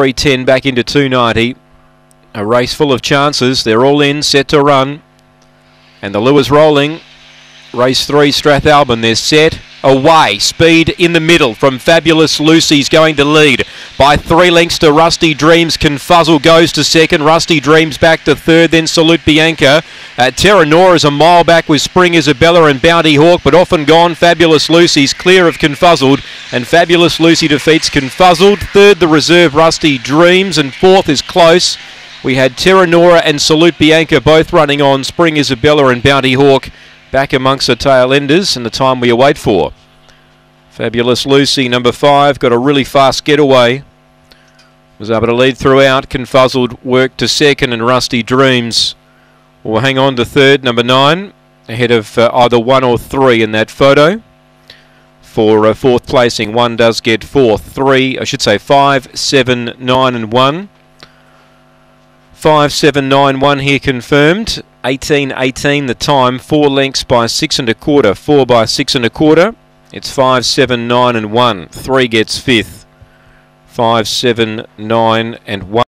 310 back into 290. A race full of chances. They're all in, set to run. And the lure's rolling. Race three, Strathalbyn. They're set away. Speed in the middle from Fabulous Lucy's going to lead by three lengths to Rusty Dreams. Confuzzled goes to second. Rusty Dreams back to third. Then Salute Bianca. Uh, Terra Nora is a mile back with Spring Isabella and Bounty Hawk, but often gone. Fabulous Lucy's clear of Confuzzled, and Fabulous Lucy defeats Confuzzled. Third, the reserve Rusty Dreams, and fourth is close. We had Terra Nora and Salute Bianca both running on. Spring Isabella and Bounty Hawk back amongst the tail enders and the time we await for. Fabulous Lucy, number five, got a really fast getaway. Was able to lead throughout. Confuzzled worked to second and Rusty Dreams will hang on to third. Number nine, ahead of uh, either one or three in that photo. For uh, fourth placing, one does get four, Three, I should say five, seven, nine, and one. Five, seven, nine, one here confirmed. 18 18 the time, four lengths by six and a quarter, four by six and a quarter. It's five, seven, nine, and one. Three gets fifth. Five, seven, nine, and one.